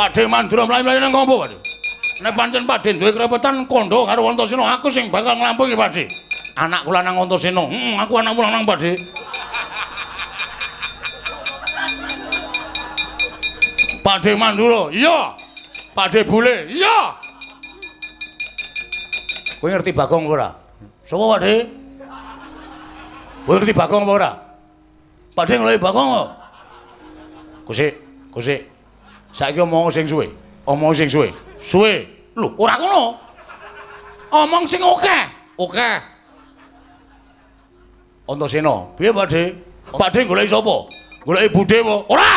Pakde Mandura mlayu-mlayu nang ngopo, Pakde? Nek pancen Pakde duwe kerepetan kondo karo Antasena, aku sing bakal nglampungi, Pakde. Anak kula nang Antasena. Heeh, aku anak mulang nang Pakde. Pakde Mandura, iya. Pakde Bule, iya. Kowe ngerti Bagong ora? Sopo, Pakde? Kowe ngerti Bagong apa ora? Pakde ngeloyi Bagong. Kusik, kusik. Saiki omong sing suwe. Omong sing suwe. Suwe. Lho, ora ngono. Omong sing akeh. Akeh. Antasena, piye Pakde? Pakde goleki sapa? Goleki Budhe apa? Ora.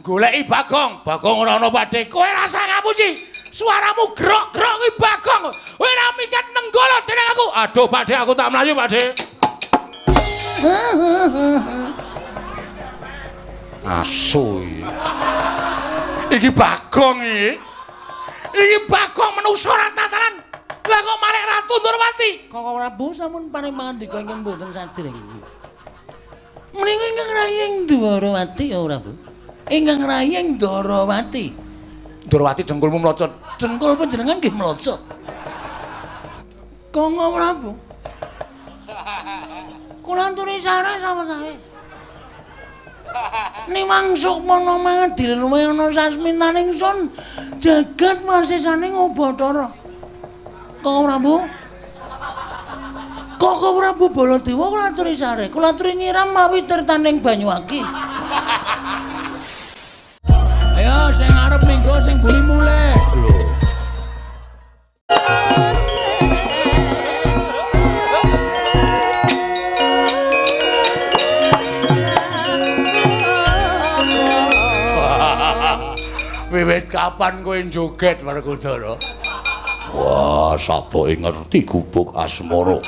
Goleki Bagong. Bagong ora ana Pakde. Kowe rasa ngapusi. Suaramu grok-grok kuwi Bagong. Kowe ora minggat nenggala dening aku. Aduh, Pakde, aku tak mlayu, Pakde. Asu iki. Iki Bagong iki. Iki Bagong menungso ora tatanan. Lah kok marek Ratu Ndorowati? Kakang Prabu sampun paring pangandika ingkang mboten sadring. Menika ingkang rayeng Ndorowati ya Prabu. Ingkang rayeng Ndorowati. Ndorowati dengkulmu mlocot. Dengkul panjenengan nggih mlocot. Kakang Prabu. Kula aturi sareng sawetawis. Nimangsuk mana mangadil luwih ana sasminaning sun jagat masesane ngobatara. Kakang Prabu. Kakang Prabu Baladewa kula aturi sare. Kula aturi nyiram mawi tirtaning Banyuwangi. Ayo sing arep minggo sing buri mulih. Wiwit kapan kowe joget Werkudara? Wah, sapa ngerti gubuk asmara.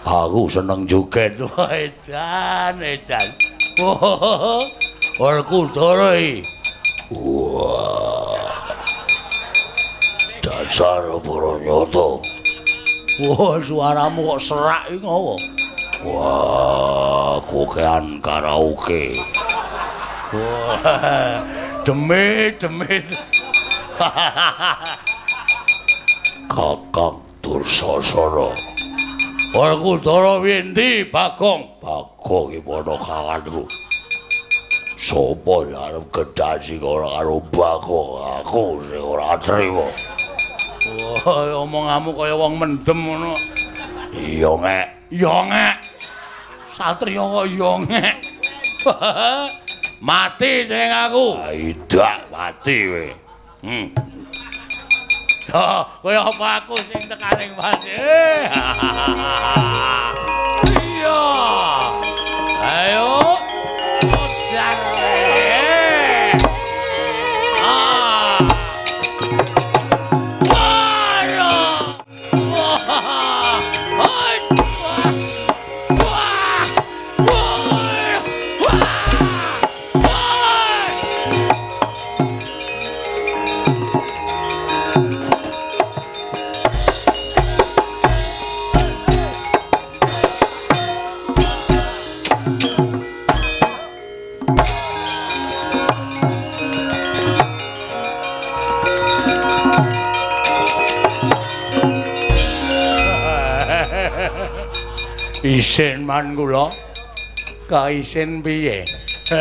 Aku seneng joget. Wah, edan, edan. Werkudara iki. Wah. Dasar para nyata. Wah, suaramu kok serak iki ngopo? Wah, kokean karaoke. Wah, demit, demit. Kakang Dursasana. Werkudara winti Bagong? Bagong iki padha kawanku. Sopo sing arep gedasi ora karo Bagong? Aku sing ora trima. Wah, omonganmu kaya wong mendem ngono. Iya, Ngek. Iya, Ngek. Satriya kok iya, Ngek. mati ning aku. Tidak mati kowe. Hmm. Yo, kowe apa aku sing tekaning mati? Iya. Ayo. Isin man kula. Ka isin piye?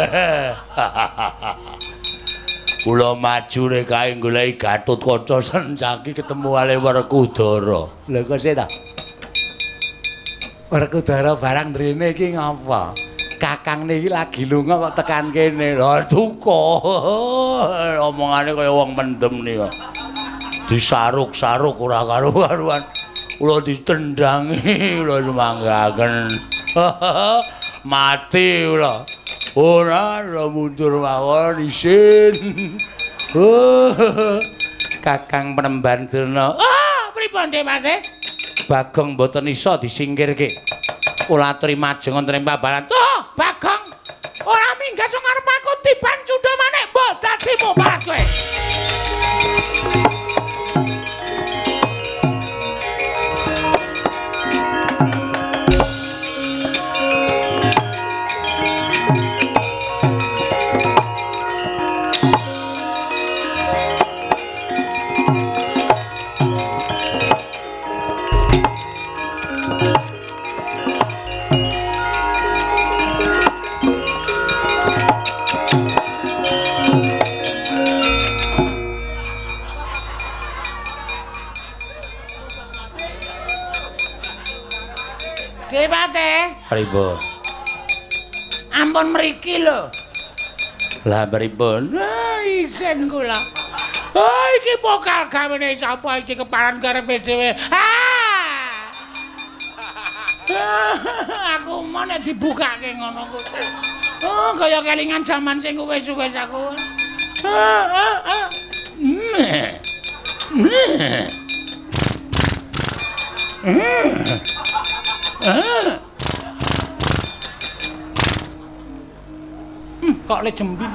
Kula maju nek kae goleki Gatotkaca Sancaki ketemu ale Werkudara. Lha kok ta? Werkudara barang mrene iki ngapa? Kakang niki lagi lunga kok tekan kene. Lha duka. Omongane kaya wong mendem nika. Disaruk-saruk ora karo-karuan. Kula ditendangi, kula semanggaken. Mati kula. Ora ora mundur mawon isin. Kakang Penemban Durna. Ah, pripun Demate? Bagong mboten isa disingkirke. Kula aturi majeng wonten ing pabalan. Tuh, Bagong. Ora minggat sing arep aku tiban cundha maneh mbok dadi muparat kowe. Lah pripun? Ah, isin kula. Oh, iki pokal gawene sapa iki keparan karepe dhewe. Ah! aku mau nek dibukake ngono ku. Oh, kaya kelingan jaman sing wis-wis aku. Ah, ah, ah. Hmm. Hmm. Ah. Hmm, kok le jembin.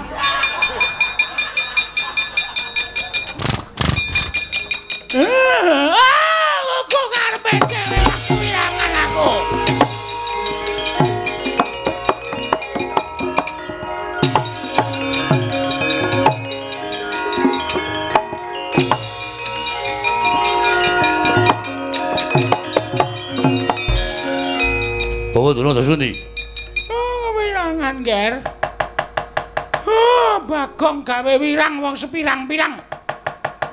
Bawa dulu terus ndi? Oh, wirangan, Ger. Oh, Bagong gawe wirang wong sepirang-pirang.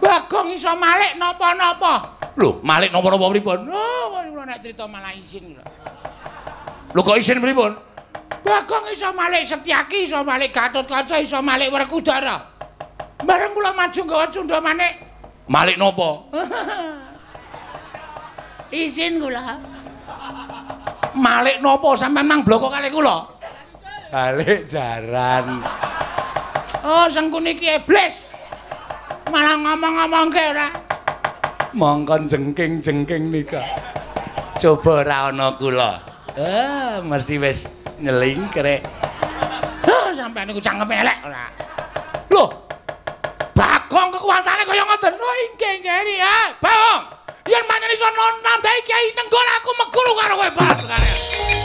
Bagong iso malik napa-napa. Lho, Malik napa-napa pripun? Oh, kula nek crita malah isin lho. Lho kok isin pripun? Bagong iso malik Setyaki, iso malik Gatotkaca, iso malik Werkudara. Bareng kula maju nggawa cundha manik. Malik napa? Isin kula. Malik napa sampean nang bloko kali kula? Balik jaran. Oh, sengkune iki iblis. Malah ngomong-ngomongke ora. Mongkon jengking-jengking nika. Coba ora ana kula. Eh, mesti wis nyeling krek. Hah, sampean niku cangkem elek ora. Loh. Bagong kekuatane kaya ngoten. Oh, inggih nggih ya. Bagong. Yen manyen iso nambahi Kyai Nenggol aku meguru karo kowe banget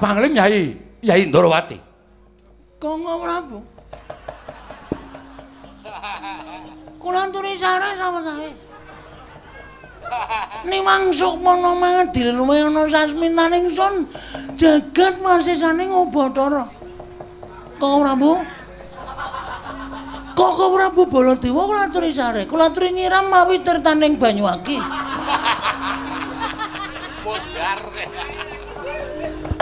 bangling Yai, Yai Ndrawati. Kanggo Prabu. Kula aturi sareng sawetawis. Nimangsuk mana mangadil luwih ana sasmitaning sun jagat masisane ngobatara. Kanggo Prabu. Koko Prabu Baladewa kula aturi sareng. Kula aturi nyiram mawi tirtaning Banyuwangi.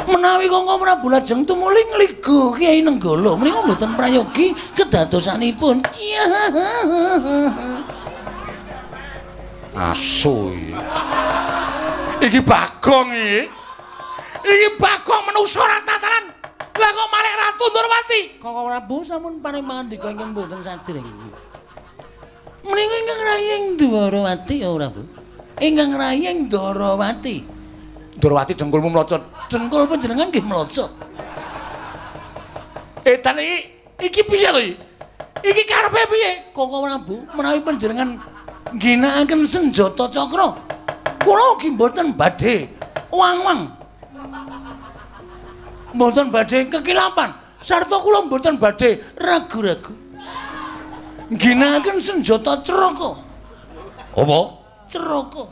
Menawi Kangga Prabu lajeng tumuli ngligo Kyai Nenggala menika mboten prayogi kedadosanipun. Asu iki. Iki Bagong iki. Iki Bagong menungso ora tatanan. Lah kok malih Ratu Ndrawati? Kangga Prabu sampun paring pangandika ingkang mboten sadring. Menika ingkang rayeng Dwarawati ya Prabu. Ingkang rayeng Dwarawati. Ndrawati dengkulmu mlocot. Dengkul panjenengan nggih mlocot. Eh, tan iki iki piye to iki? Iki karepe piye? Kangga Prabu menawi panjenengan ginakaken senjata cakra. Kula ugi mboten badhe wang-wang. Mboten badhe kekilapan. Sarta kula mboten badhe ragu-ragu. Ginakaken senjata ceraka. Apa? Ceraka.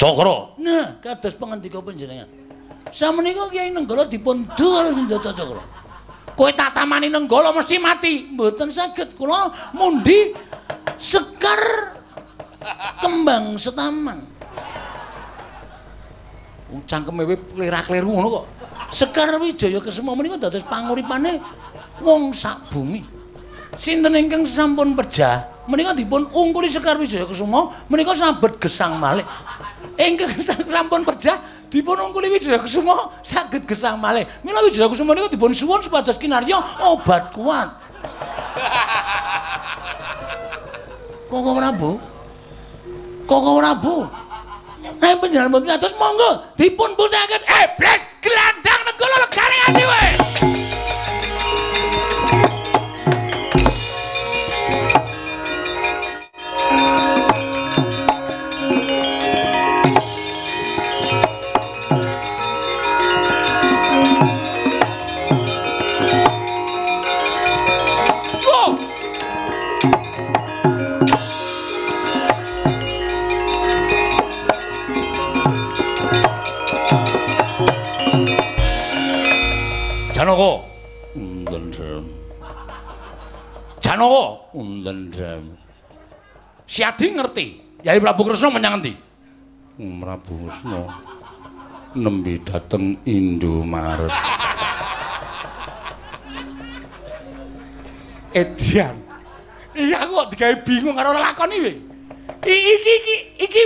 Cakra. Nah, kados pangandika panjenengan. Sameneika Kyai Nenggala dipun du karo senjata cakra. Kowe tatamani Nenggala mesti mati. Mboten saged kula mundi sekar kembang setaman. Wong cangkeme we klirah-kliru ngono kok. Sekar Wijaya Kesuma menika dados panguripane wong sak bumi. Sinten ingkang sampun pejah menika dipun ungkuli Sekar Wijaya Kesuma menika sabet gesang malih. Ingkang sampun pejah dipun ungkuli Wijaya Kesuma saged gesang malih. Mila Wijaya Kesuma menika dipun suwun supados kinarya obat kuat. Koko Prabu. Koko Prabu. Nek panjenengan mboten atus monggo dipun puthaken iblis gelandang negara legane ati wae. Janaka. Wonten Dram. Siadi ngerti. Yai Prabu Kresna menyang endi? Prabu Kresna nembe dateng Indomaret. Edian. Iya aku kok digawe bingung karo lakon iki. Iki iki iki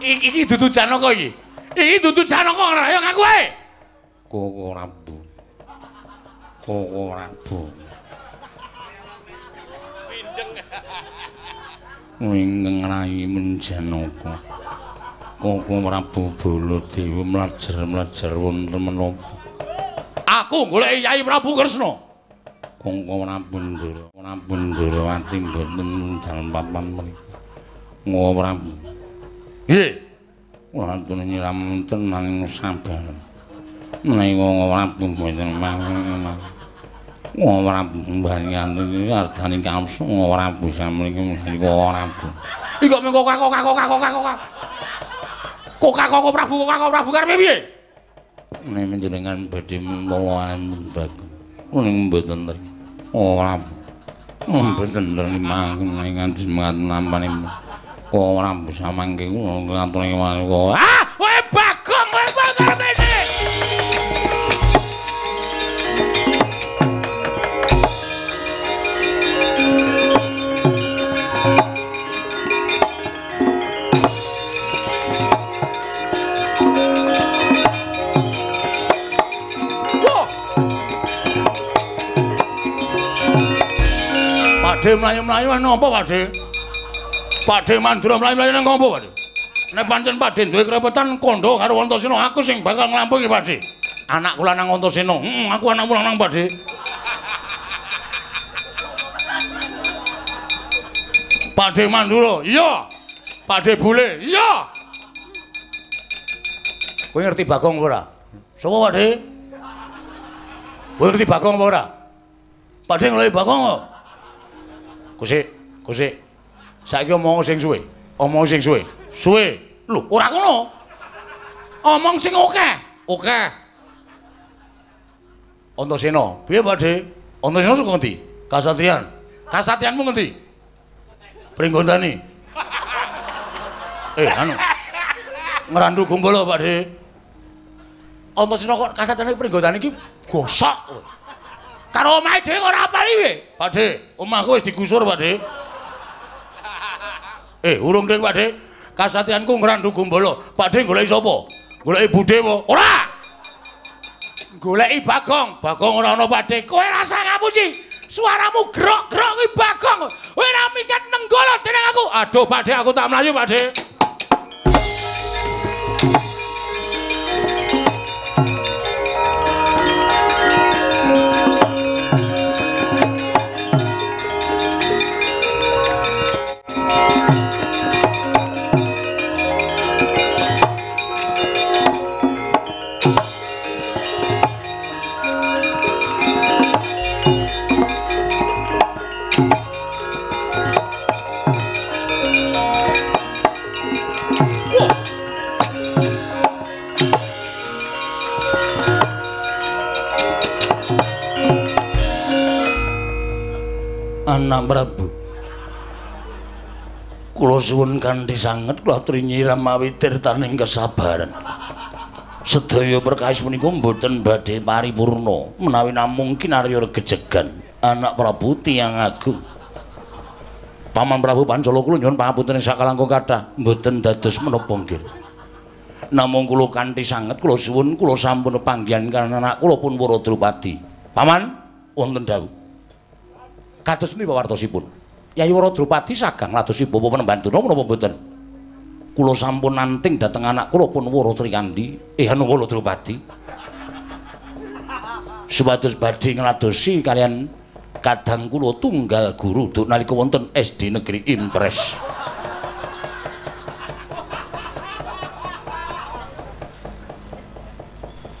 iki iki dudu Janaka iki. Iki dudu Janaka ora ayo ngaku ae. Koko Rabu. Koko Rabu. Pindeng. Wingeng rai menjanaka. Koko Prabu Baladewa mlajar-mlajar wonten menapa? Aku golek Yai Prabu Kresna. Koko Prabu Ndara, Prabu Ndarawati mboten dalem papan mriku. Koko Prabu. Nggih. Wonten nyiram tenang sabar. Menawi Prabu mboten mangke. Prabu mbanyan iki ardane kamsu Koko Prabu samriki Koko Prabu. Iki kok mengko kok kok kok kok kok Kokak kok Prabu kokak Prabu karepe piye? Nek menjenengan badhe mulawan bagus. Ning mboten ter. Ora. Mboten ter mangken nganti semangat nampane. Ora bisa mangke kok. Ah, Pakde mlayu-mlayu napa Pakde? Pakde mandura mlayu-mlayu nang ngopo Pakde? Nek pancen Pakde duwe kerepetan kondo karo Antasena, aku sing bakal nglampung iki Pakde. Anak kula nang Antasena. Heeh, aku anak kula nang Pakde. Pakde mandura, iya. Pakde bule, iya. Kowe ngerti Bagong ora? Sopo Pakde? Kowe ngerti Bagong apa ora? Pakde ngeloyi Bagong kok. Kusik, kusik. Saiki omong sing suwe. Omong sing suwe. Suwe. Lho, ora ngono. Omong sing akeh. Akeh. Antasena, piye, Pakde? Antasena sing ngendi? Kasatriyan. Kasatriyanmu ngendi? Pringgondani. Eh, anu. Ngrandu Gumbala, Pakde. Antasena kok kasatriyan Pringgondani iki gosok. Karo omahe dhewe ora apal iki. Pakde, omahku wis digusur, Pakde. Eh, urung ding, Pakde. Kasatianku ngrandu gombala. Pakde goleki sapa? Goleki budhe apa? Ora. Goleki Bagong. Bagong ora ana, Pakde. Kowe rasa ngapusi. Suaramu grok-grok kuwi Bagong. Kowe ora minggat nenggala dening aku. Aduh, Pakde, aku tak mlayu, Pakde. Anak Prabu. Kula suwun kanthi sanget kula aturi nyiram mawi tirtaning kesabaran. Sedaya perkawis menika mboten badhe paripurna menawi namung kinarya gejegan anak Prabu tiyang agung. Paman Prabu Pancala kula nyuwun pangapunten ing sakalangkung kathah mboten dados menapa nggih. Namung kula kanthi sanget kula suwun kula sampun panggihan kan anak kula pun Waradrupadi. Paman wonten dawuh. Kados menika wartosipun. Yayi Waradrupadi sagang ladosi bapa penembantuna menapa mboten? Kula sampun nanting dhateng anak kula pun Waratriyandi, eh anu Waradrupadi. Supados badhe ngladosi kalian kadang kula tunggal guru duk nalika wonten SD Negeri Impres.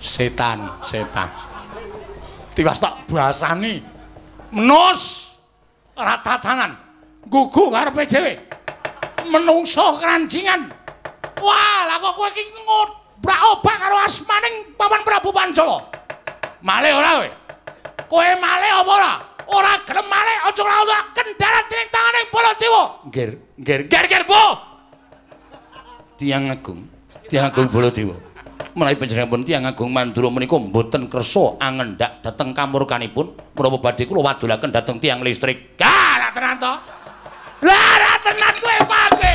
Setan, setan. Tiwas tak basani. Menos! Ratatanan gugu karepe dhewe menungso kranjingan wah lah kok kowe iki ngobrak-obrak karo asmaning paman Prabu Pancala malih ora kowe Kowe malih apa ora? Ora gelem malih aja nglawan kendarat ning tanganing Baladewa. Nggir, nggir, nggir, nggir, Bu. Tiang Agung, Tiang Agung Baladewa. Menawi panjenenganipun Tiang Agung Mandura menika mboten kersa angendhak dhateng kamurkanipun, menapa badhe kula wadulaken dhateng tiang listrik. Ka, ra tenan to? Lah, ra tenan kowe pake.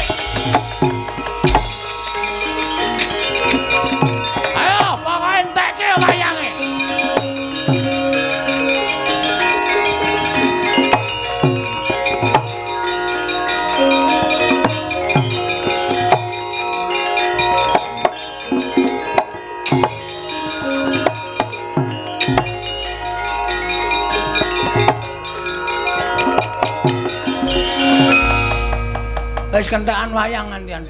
Wis kentekan wayangan tian.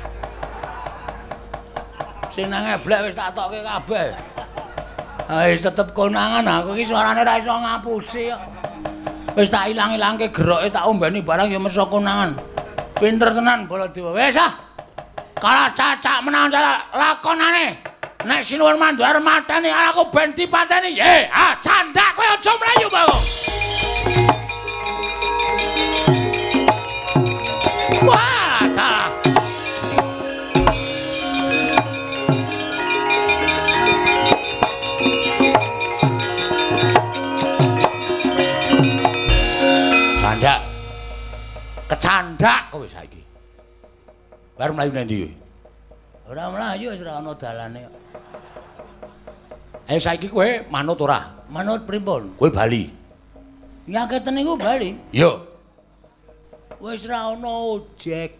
Sing nang eblek wis tak tokke kabeh. Ah tetep konangan aku iki suarane ra iso ngapusi kok. Wis tak ilang-ilangke geroke tak ombeni barang ya meso konangan. Pinter tenan Baladewa. Wis ah. Kala cacak menang cara lakonane. Nek sinuwun mandhar mateni aku ben dipateni. Eh, ah candak kowe aja mlayu, Bang. Kecandak kowe saiki. Bar mlayu nang ndi kowe? Ora mlayu wis ora ana dalane kok. Ayo saiki kowe manut ora? Manut pripun? Kowe bali. Nyaketen niku bali. Yo. Wis ra ana ojek.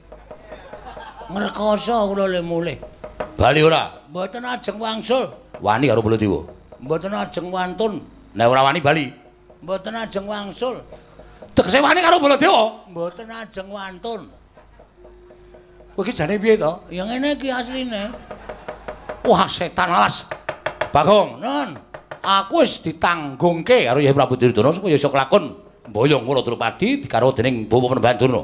Ngrekoso kula le mulih. Bali ora? Mboten ajeng wangsul. Wani karo Baladewa. Mboten ajeng wantun. Nek ora wani bali. Mboten ajeng wangsul. Tegese wani karo Baladewa? Mboten ajeng wantun. Kowe iki jane piye to? Ya ngene iki asline. Wah, setan alas. Bagong, non. Aku wis ditanggungke karo Yai Prabu Duryudana supaya iso kelakon mboyong Waradrupadi dikaro dening Bawa Penembahan Durna.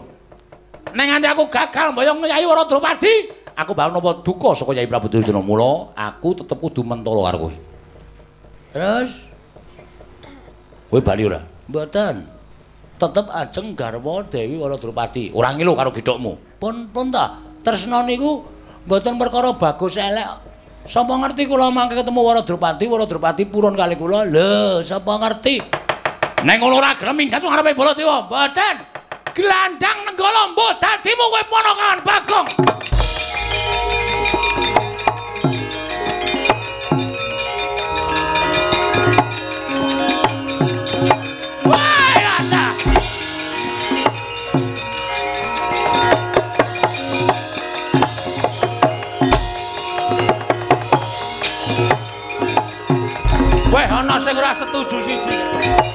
Ning nganti aku gagal mboyong Yai Waradrupadi, aku bakal napa duka saka Yai Prabu Duryudana. Mula aku tetep kudu mentala karo kowe. Terus kowe bali ora? Mboten. Tetep ajeng garwa Dewi Waradrupadi. Ora ngilu karo gedhokmu. Pun pun ta. Tresna niku mboten perkara bagus elek. Sapa ngerti kula mangke ketemu Waradrupadi, Waradrupadi purun kali kula. Lho, sapa ngerti? Nek ngono ora gelem minggat ngarepe Baladewa, mboten. Glandang nenggala mbuh dadimu kowe ponokan Bagong. Weh, ana sing ora setuju siji.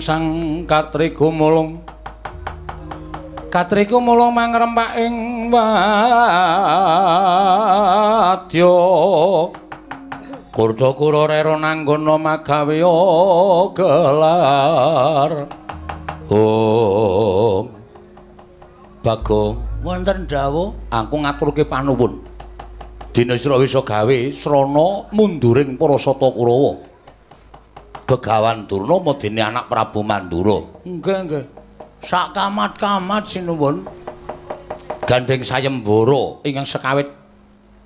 Sang katriku mulung. Katriku mulung mangrempak ing wadya. Kurda kura rera nanggana magawe gelar. Oh Bagong wonten dawuh. Aku ngaturke panuwun. Dina sira gawe srana munduring para sata Kurawa Begawan Durna medene anak Prabu Mandura. Nggih, nggih. Sak kamat-kamat sinuwun. Gandeng sayembara ingkang sekawit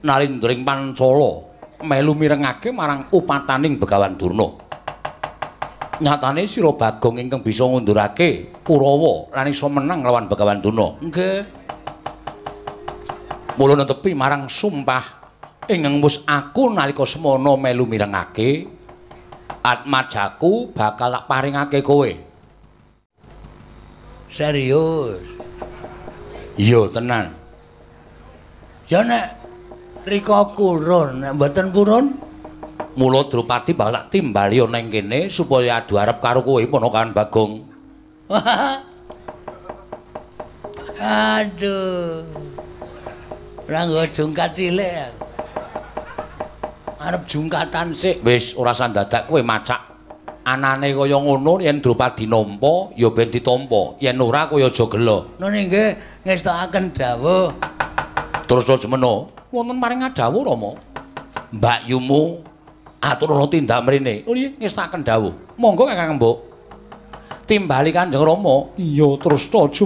nalindring pancala melu mirengake marang upataning Begawan Durna. Nyatane sira Bagong ingkang bisa ngundurake Kurawa lan iso menang lawan Begawan Durna. Nggih. Mula netepi marang sumpah ingkang wis aku nalika semana melu mirengake atmajaku bakal tak paringake kowe. Serius. Iya tenan. Ya nek rika kurun, nek mboten purun Mula Drupadi bakal tak timbali ana ing kene supaya adu arep karo kowe ponakan Bagong. Aduh. Ora nggo jungkat cilik aku. Arep jungkatan sik. Wis ora sandadak kowe macak anane kaya ngono yen Drupadi nampa ya ben ditampa, yen ora kaya aja gelo. Nune nggih ngestokaken dawuh. Terus aja meno, wonten maring dawuh Rama. Mbak Yumu aturana tindak mrene. Oh nggih ngestaken dawuh. Monggo Kakang Mbok. Timbali Kanjeng Rama. Iya, terus aja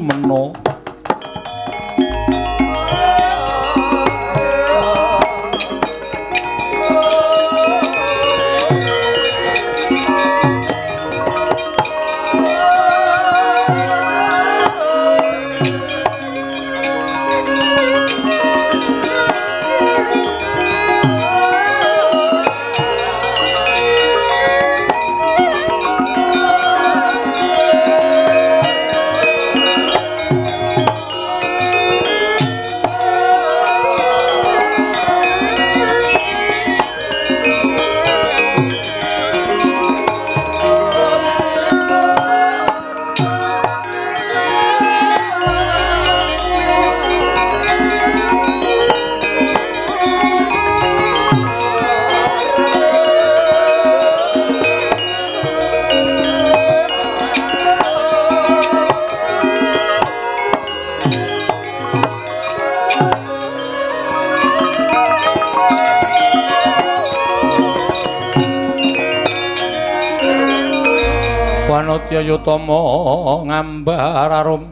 Yutama ngambar arum.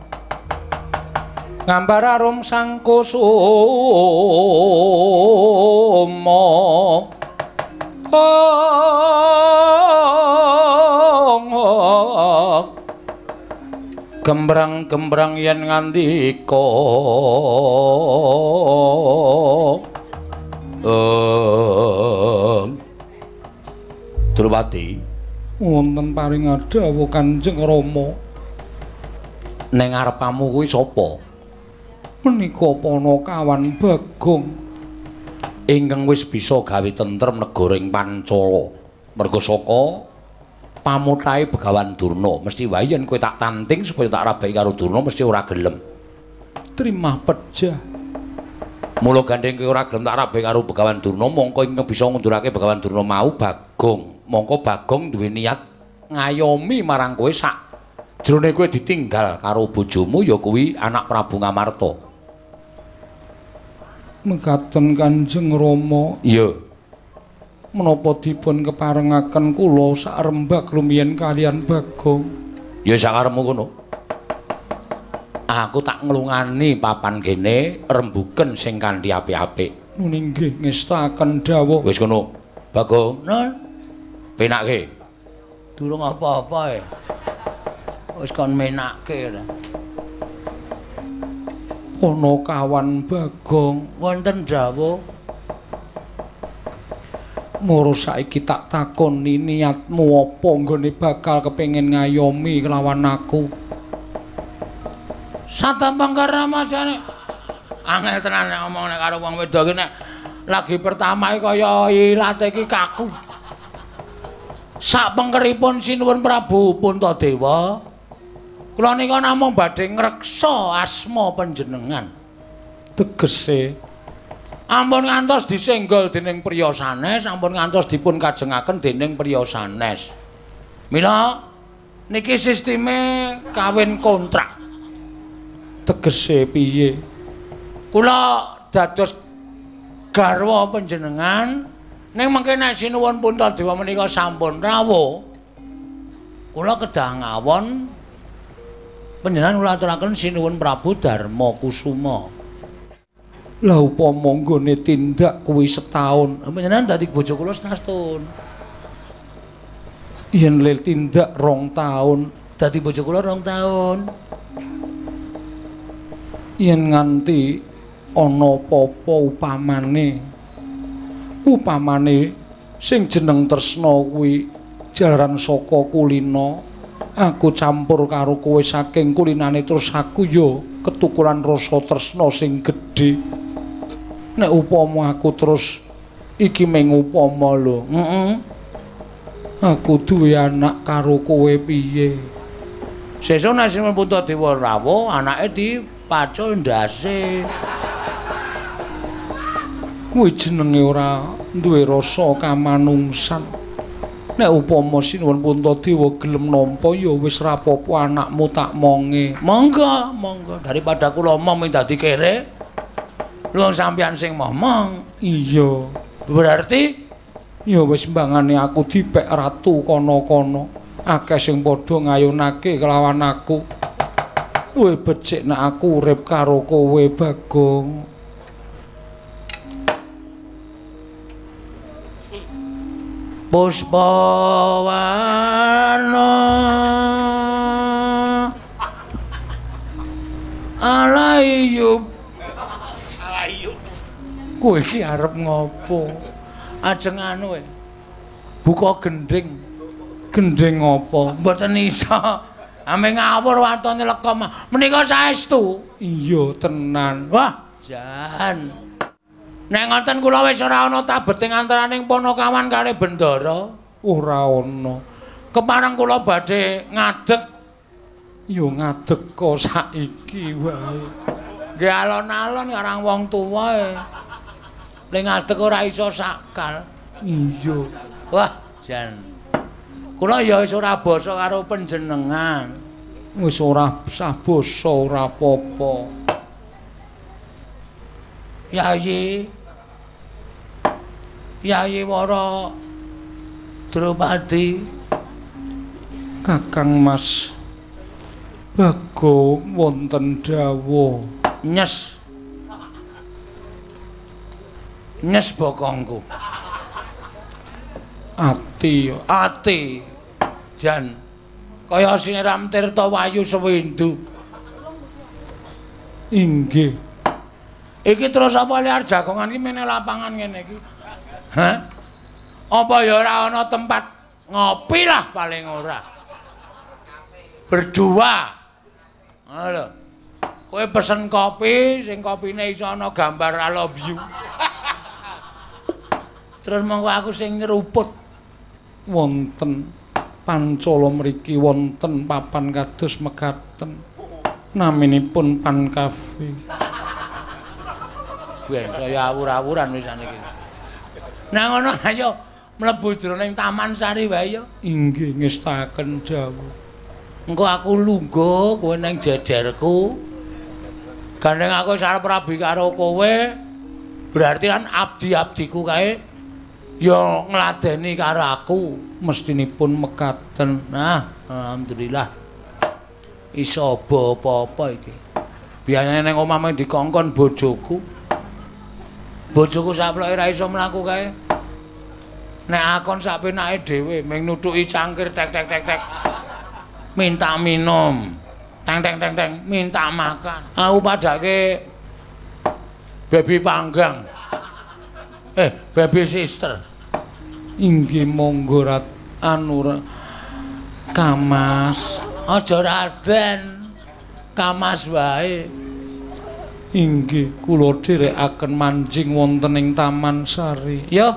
Ngambar arum sang kusuma gembrang-gembrang yen ngandika Em Drupadi wonten paring dawuh Kanjeng Rama. Ning ngarepamu kuwi sapa? Menika Panakawan Bagong. Ingkang wis bisa gawe tentrem negara ing Pancala. Merga saka pamutahe Begawan Durna mesti wae yen kowe tak tanting supaya tak rabeki karo Durna mesti ora gelem. Trimah pejah. Mula gandeng kowe ora gelem tak rabeki karo Begawan Durna mongko ingkang bisa ngundurake Begawan Durna mau Bagong mongko Bagong duwe niat ngayomi marang kowe sak. Jroning kowe ditinggal karo bojomu ya kuwi anak Prabu Ngamarta. Mekaten Kanjeng Rama. Iya menapa dipun keparengaken kula sak rembag rumiyin kalian Bagong? Ya sakaremu kono. Aku tak nglungani papan kene rembuken sing kanthi apik-apik. Nuning nggih ngestaken dawuh. Wis kono. Bagong Nun, penake durung apa-apa e. Wis kon menake lho. Panakawan Bagong Wonten dawuh Moro saiki tak takoni niatmu apa nggone bakal kepengin ngayomi kelawan aku. satampang karamasane. Angel tenan nek ngomong nek karo wong wedok iki nek lagi pertama kaya ilat iki kaku. Sak pengkeripun sinuwun Prabu Puntadewa. Kula nika namung badhe ngreksa asma panjenengan. Tegese Ampun ngantos disenggol dening priya sanes, ampun ngantos dipun kajengaken dening priya sanes. Mila niki sisteme kawin kontrak. tegese piye? Kula dados garwa panjenengan ning mengke nek sinuwun Puntadewa menika sampun rawuh, kula kedah ngawon panjenengan kula aturaken sinuwun Prabu Darma Kusuma. Lah upama nggone tindak kuwi setahun, Panjenengan dadi bojo kula setahun. yen lil tindak rong taun, Dadi bojo kula rong taun. yen nganti ana apa-apa upamane upamane sing jeneng tresna kuwi jalaran saka kulina aku campur karo kowe saking kulinane terus aku ya ketukuran rasa tresna sing gedhe nek upama aku terus iki mung upama lho Heeh. aku duwe anak karo kowe piye Sesuk nek Sinuwun Puntadewa rawuh, anake dipacul ndase. Kuwi jenenge ora duwe rasa kamanungsan. Nek upama sinuwun Puntadewa gelem nampa ya wis rapopo anakmu tak monge. Monggo, monggo. Daripada kula omong dadi kere. Lu sampeyan sing momong. iya. Berarti? Ya wis mbangane aku dipek ratu kono-kono. Akeh sing padha ngayunake kelawan aku. Kowe becik nek aku urip karo kowe Bagong Puspawana Alayub kowe iki arep ngopo ajeng anu e. Buka gending. gendeng apa Mboten iso. Ame ngawur watone lekom. Menika saestu. iya tenan Wah, jan. Nek ngoten kula wis ora ana tabeting antaraning Ponokawan kali Bendara. ora ana Kepareng kula badhe ngadeg ya ngadeg kok saiki wae nggih alon-alon karang wong tuwa e. Ning ngadeg ora iso sakal. iya Wah, jan. Kula ya wis ora basa karo panjenengan. wis ora sah basa ora apa-apa Yayi. Yayi Wara Drupadi. Kakang Mas Bagong wonten dawuh Nyes. Nyes bokongku. ati Ati. Jan. Kaya siniram tirta wayu sewindu. inggih Iki terus apa liar jagongan iki meneh lapangan ngene iki. Hah? Apa ya ora ana tempat ngopi lah paling ora. Berdua. Lho. Kowe pesen kopi, sing kopine iso ana gambar I love you. Terus monggo aku sing nyeruput. wonten pancala mriki wonten papan kados mekaten naminipun pan kafe Ben saya awur-awuran wisan iki. Nah ngono ayo mlebu jroning Taman Sari wae ya. inggih ngestaken dawuh Engko aku lungguh kowe ning jejerku. Gandeng aku sarep rabi karo kowe. Berarti kan abdi-abdiku kae ya ngladeni karo aku. mestinipun mekaten Nah, alhamdulillah. Iso apa-apa iki. Biasane ning omah mung dikongkon bojoku. Bojoku saploke ra iso mlaku kae. Nek akon sak penake dhewe mung nutuki cangkir tek tek tek tek. Minta minum. Teng teng teng teng minta makan. Aku padake baby panggang. Eh, baby sister. inggih monggo rat anu Ra- Kamas Aja Raden. Kamas wae. Inggih kula dherekaken manjing wonten ing Taman Sari Yo.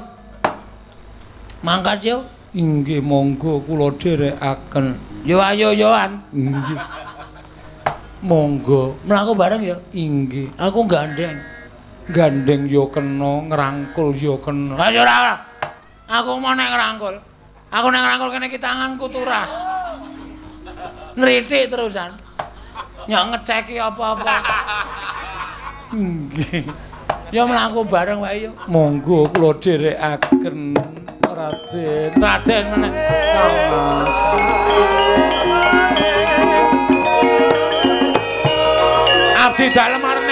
Mangkat yo. inggih monggo kula dherekaken Yo ayo yoan. inggih monggo Mlaku bareng yo. inggih Aku gandeng. gandeng yo kena ngrangkul yo kena Ayo ora. Aku mau nek ngrangkul. Aku nek ngrangkul kene iki tanganku turah. Nritik terusan. Nyok ngeceki apa-apa. Ya mlaku bareng wae yo. Monggo kula dherekaken Raden. Raden meneh. Abdi dalem arep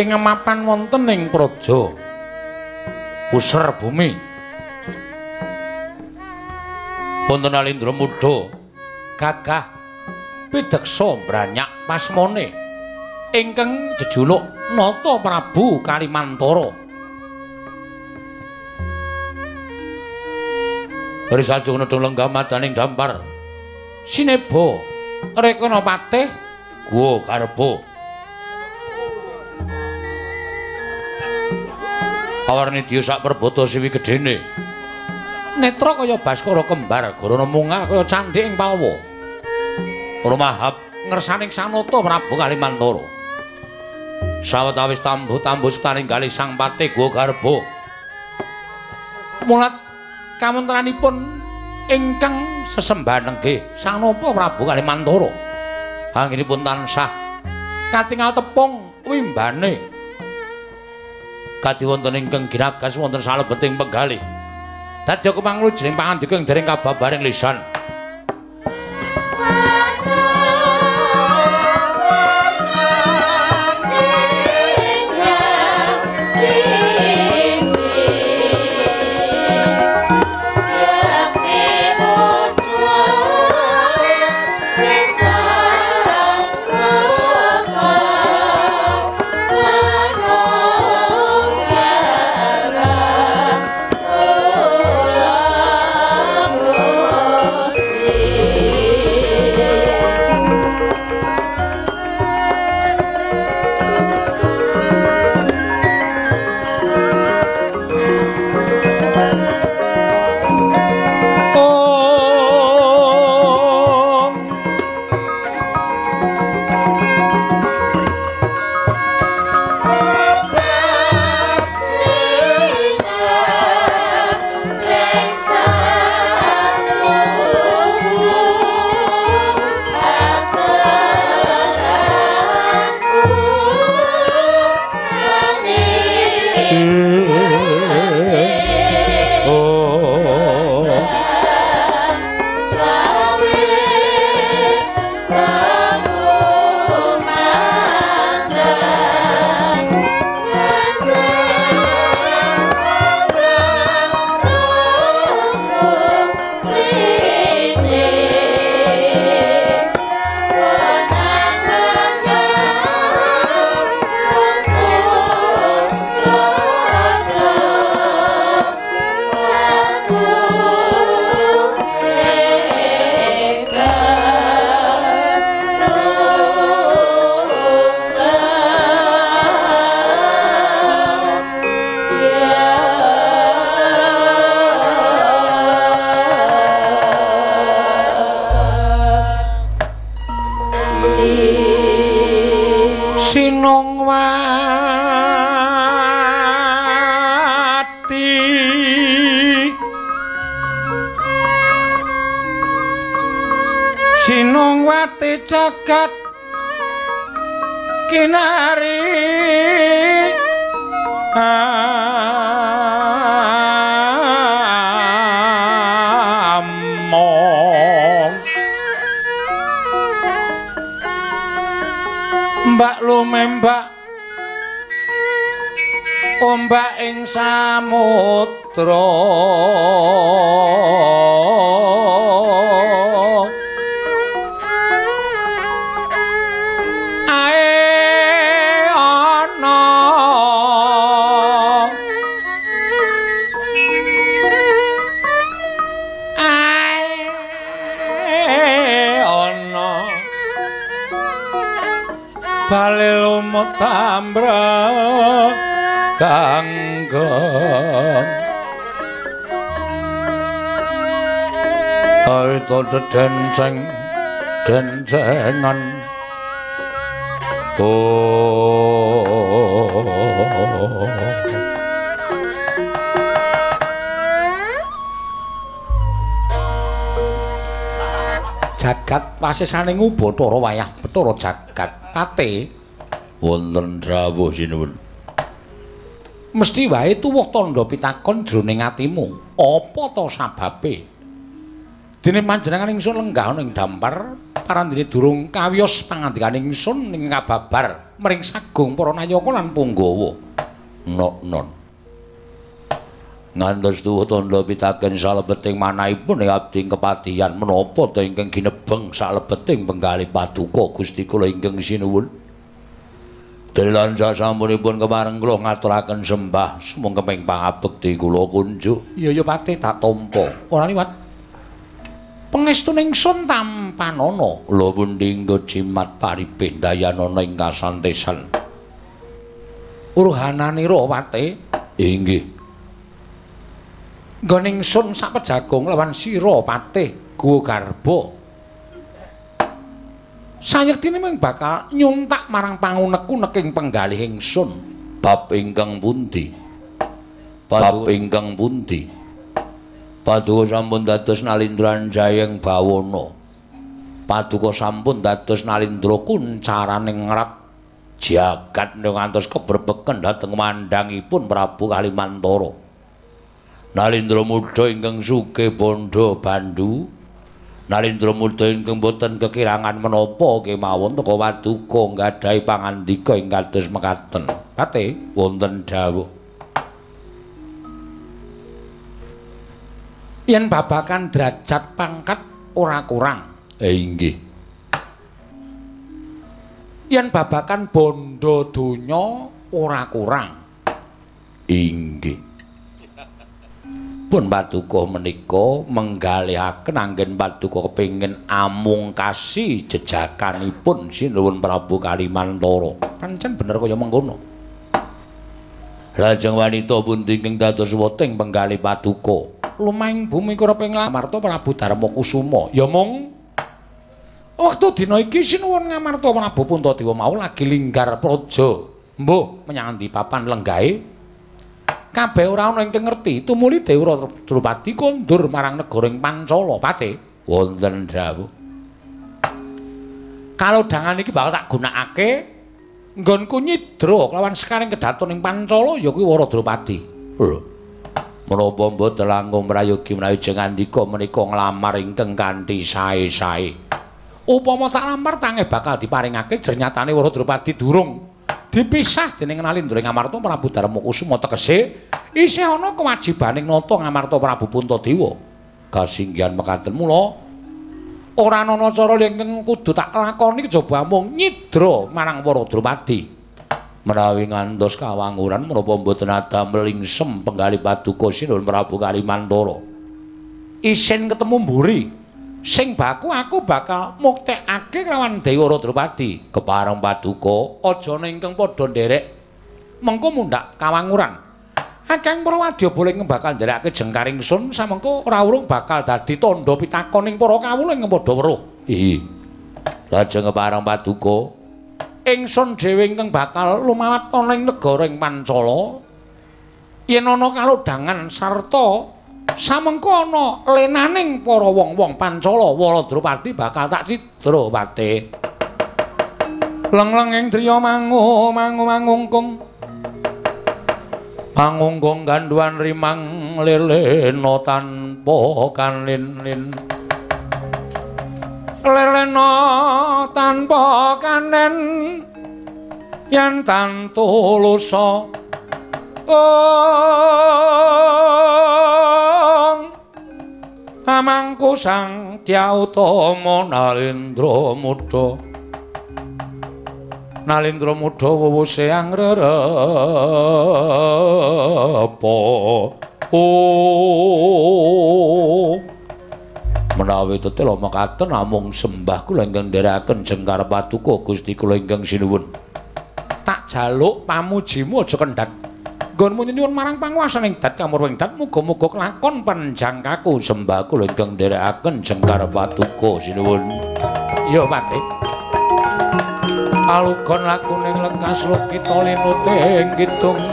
ing mapan wonten ing praja puser bumi. Wonten alindra muda gagah pideksa branyak pasmone. Ingkang jejuluk Nata Prabu Kalimantara. Risalju nedung lenggah madaning dampar sineba rekana patih guwa karebo awarni diyo sak perbata siwi gedene netra kaya baskara kembar garana mungal kaya candhik ing pawa. Rumahap ngersaning sanata Prabu Kalimantara sawetawis tambuh-tambuh setaninggali sang patih guwa garba. Mulat kawontranipun ingkang sesembahan nggih sang napa Prabu Kalimantara anggenipun tansah katingal tepung wimbane kadhi wonten ingkang ginagas wonten salebeting penggalih. Dadi kumanglujening pangandika ing dereng kababaring lisan. Bali lumut ambra kanggon Ayo denceng dencengan Oh. Jagat pasesane ngubathara wayah Bathara jagat kate wonten rawuh sinuwun. Mesti wae tuwuh tandha pitakon jroning atimu. Apa ta sababe? Dene panjenengan ingsun lenggah ning dampar parandene durung kawiyos pangandikan ingsun ning kababar mring sagung para nayaka lan punggawa. Nok non ngantos tuwuh tandha pitaken salebeting manahipun abdi kepatihan. Menapa ta ingkang ginebeng salebeting penggalih paduka? Gusti kula ingkang sinuwun. Dalan sasampunipun kemareng kula ngaturaken sembah. Sumangga ping pangabekti kula kunjuk. Iya ya pate tak tampa. Ora liwat. Pangestu ingsun tampanana kula pundhingga jimat paripih dayanana ing kasantesan. Urhananira pate inggih nggon ingsun sak pejagong lawan sira patih guwa garba sayektine mung bakal nyuntak marang pangunek-uneking penggalih ingsun bab ingkang pundi? Bab ingkang pundi? Paduka sampun dados nalindran jayeng bawana. Paduka sampun dados nalindra kuncaraning ngrat jagat ngantos keberbeken dhateng mandhangipun Prabu Kalimantara nalindra muda ingkang sugih bondo bandu Nalindra Muda ingkang boten kekirangan menapa kemawon teka waduka nggadahi pangandika ing kados mekaten. pate Wonten dawuh. yen babakan derajat pangkat ora kurang Eh inggih. yen babakan bondo donya ora kurang Inggih. Pun paduka menika menggalihaken anggen paduka kepengin amungkasi jejakanipun Sinuwun Prabu Kalimantara. pancen bener kaya mengkono. Lajeng wanita pundi ingkang dados weting penggalih paduka. lumahing bumi kura ping Ngamarta Prabu Darma Kusuma. Ya mung. Wektu dina iki sinuwun Ngamarta Prabu Puntadewa mau lagi linggar praja. Mbuh menyang papan lenggahe kabeh ora ana ingkang ngerti tumuli Dewa Drupadi kondur marang negara Pancala pate Wonten dawuh. kalodhangan iki bakal tak gunakake nggonku nyidra kelawan sekaring kedaton ing Pancala ya kuwi Wara Drupadi Lho. Menapa mboten langkung mrayogi menawi jengandika menika nglamar ingkang kanthi sae-sae. upama tak lamar tangeh bakal diparingake jernyatane Wara Drupadi durung dipisah dening Nalindra Ngamarta Prabu Darma Kusuma tegese. Isih ana kewajibaning nata Ngamarta Prabu Puntadewa. Kasinggihan mekaten mula ora ana cara ingkang kudu tak lakoni kejaba mung nyidra marang Wara Drupadi menawi ngantos kawanguran menapa mboten adamel lingsem penggalih paduka Sinuhun Prabu Kalimantara. isin ketemu mburi sing baku aku bakal muktekake kelawan Dewa Drupadi Kepareng paduka aja ingkang padha nderek mengko mundhak kawanguran akeh para wadya boleh bakal nderekake jengkaring sun samengko ora urung bakal dadi tandha pitakoning para kawula ing padha weruh. Ihi. Lajeng kepareng paduka ingsun dhewe ingkang bakal lumawat ana ing negara ing Pancala yen ana kalodhangan sarta samengko ana lenaning para wong-wong Pancala Waradrupati bakal tak cidrawati. Leng-leng ing driya mangu mangu mangungkung. Mangungkung ganduan rimang lelena tanpa kanlin-lin. Lelena tanpa kanen yen tantu lusa. Amangku sang Dyautama Nalendra Muda Nalendra Muda wuwuse angrerepa Oh menawi tetel mekaten namung sembah kula ingkang nderekaken jengkar patuko Gusti kula ingkang sinuwun. Tak jaluk pamujimu aja kendhat nggonmu nyuwun marang panguwasaning dat kamurwing dat muga-muga kelakon panjangkaku sembah kula ingkang nderekaken jengkar patuko sinuwun. Ya pati alugon lakuning lekas lokita linuting kidung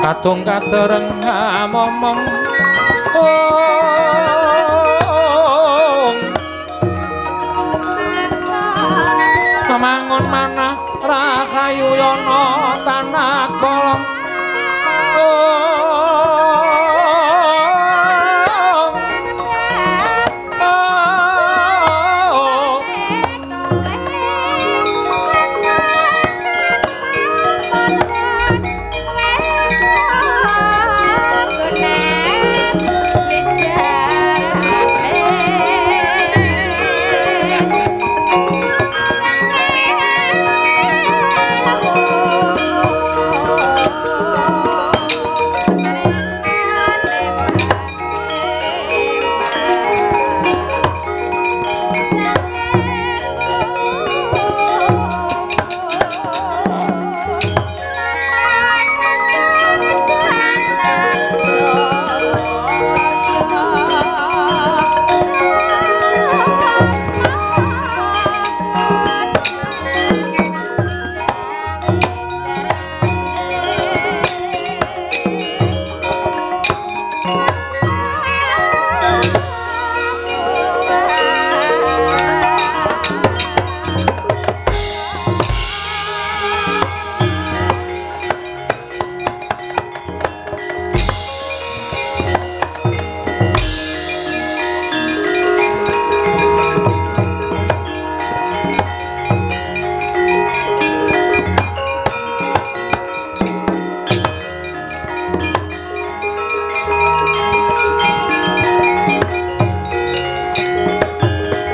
kadung kadereng momong Mangun manah rahayu yana tanah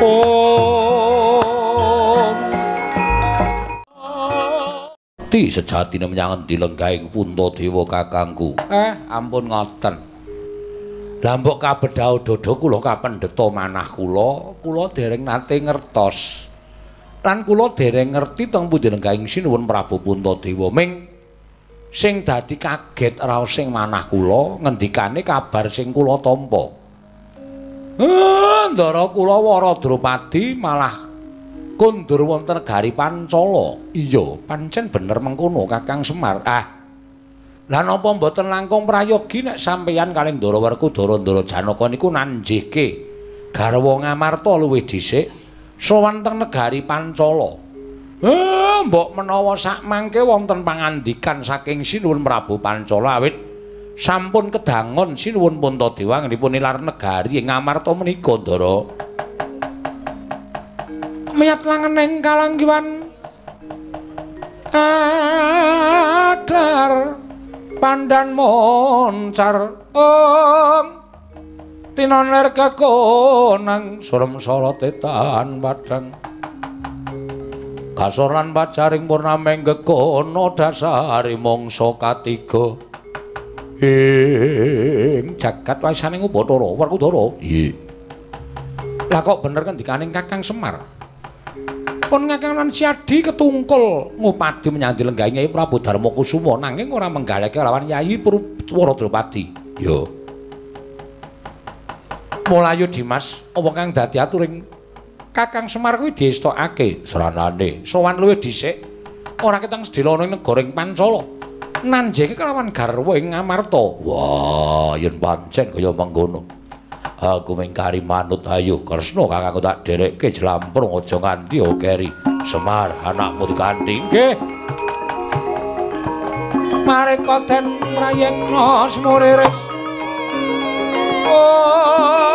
Ti sejatine menyang endi lenggahing Puntadewa kakangku. eh ampun ngoten Lah mbok kabedhao dodo kula kapendheta manah kula, kula dereng nate ngertos. Lan kula dereng ngerti teng pundi lenggahing sinuwun Prabu Puntadewa. Ming sing dadi kaget raos sing manah kula ngendikane kabar sing kula tampa. Ndara kula Waradrupadi malah kondur wonten negari Pancala. Iya, pancen bener mengkono Kakang Semar. Ah, Lah napa mboten langkung prayogi nek sampeyan kalih Ndara Werkudara Ndara Janaka niku nanjihke garwa Ngamarta luwih dhisik sowan teng negari Pancala. Eh, mbok menawa sak mangke wonten pangandikan saking Sinuwun Prabu Pancala awit sampun kedangon Sinuwun Puntadewa ngenipun nilar negari Ngamarta menika Ndara. Miyat langening kalanggiwan. Aglar pandan moncar om tinoner kekonang surem sorotetan padang kasoran pacaring purnameng kekono dasari mongso katiga ing jagat wasaning upadara werkudara iya lah kok bener kan dikaning kakang semar pun ngakang lan siadi ketungkul ngupadi menyandi lenggahing Nyai Prabu Darma Kusuma nanging ora menggaleke lawan Nyai Waradrupadi. Yo. Mulayu Dimas, apa kang dadi aturing Kakang Semar kuwi diestokake seranane sowan luwih dhisik ora ketang sedela ana ing negara ing Pancala. Nanjing kelawan garwa ing Ngamarta. Wah, yen pancen kaya mengkono. Aku mingkari manut ayo Kresna kakangku tak derekke jlamprung aja nganti keri. Semar anakmu dikanthi. Nggih. Mareka den prayekna semuriris. Om.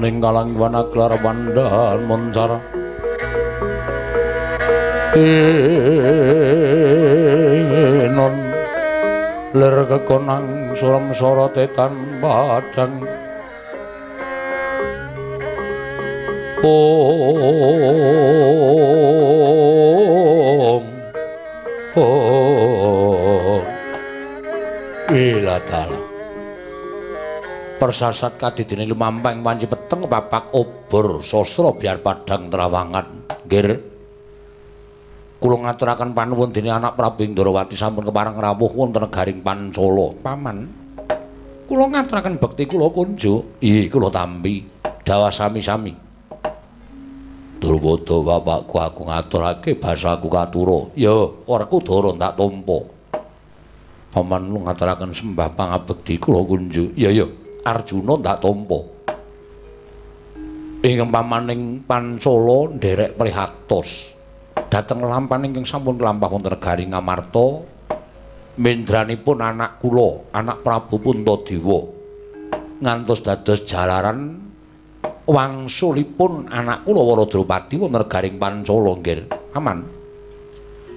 Niat langaning kalangwan aglar wandahan moncar non lir kekonang suram sorotetan padang. Om Persasat kadidine lumampang wanci peteng bapak obor sosro biar padang terawangan Gir Kula ngaturaken panuwun dene anak Prabu Indrawati sampun kepareng rawuh wonten negaring Pancala. Paman. Kula ngaturaken bekti kula kunjuk. Iya, kula tampi. Dawa sami-sami. Durwada bapakku aku ngaturake basaku katura. Ya, orku dara tak tampa. Paman lu ngaturaken sembah pangabekti kula kunjuk. Iya, ya. Arjuna tak tampa. Ing pamaning Pancala nderek prihatos. Dateng lampan ingkang sampun kelampah wonten negari Ngamarta mendranipun anak kula, anak Prabu Puntadewa. Ngantos dados jalaran wangsulipun anak kula Waradrupadi wonten negari Pancala nggih. Aman.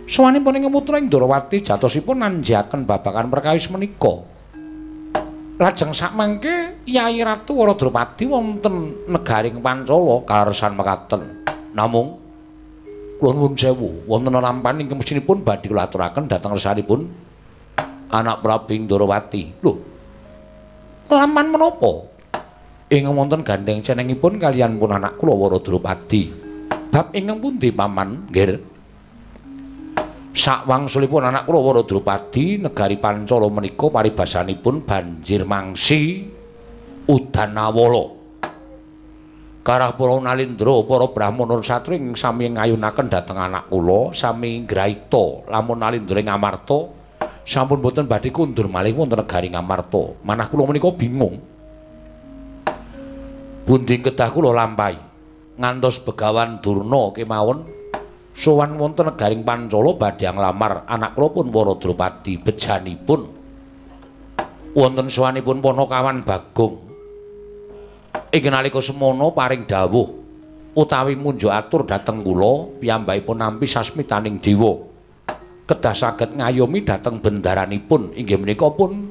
Sawanipun ing putra ing Ndrawati jatosipun nanjaken babagan perkawis menika. Lajeng sakmangke Yai Ratu Waradrupadi wonten negari Pancala kalersan mekaten. Namung kula nuwun sewu wonten lampahan ingkang mestinipun badhe kula aturaken dhateng resanipun anak Prabu Ndrawati. Lho. Lampahan menapa? Ing wonten gandeng cenengipun kalian pun anak kula Waradrupadi. Bab ingkang pundi paman? Nggih. Sakwangsulipun anak kula Waradrupadi negari Pancala menika paribasanipun banjir mangsi udanawala. Karah para nalindra para brahmana satring sami ngayunaken dhateng anak kula sami ngraita lamun nalindra ing Amarta sampun boten badhe kundur malih wonten negari Ngamarta manah kula menika bingung. Bunding kedah kula lampahi ngantos begawan Durna kemawon sowan wonten negaring Pancala badhe nglamar anak kula pun Waradrupadi bejanipun. Wonten sowanipun Panakawan Bagong. Ing nalika semono paring dawuh utawi munjuk atur dhateng kula piyambakipun nampi sasmitaning dewa. Kedah saged ngayomi dhateng bendaranipun. Inggih menika pun